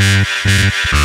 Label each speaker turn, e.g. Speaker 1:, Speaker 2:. Speaker 1: Shit, shit,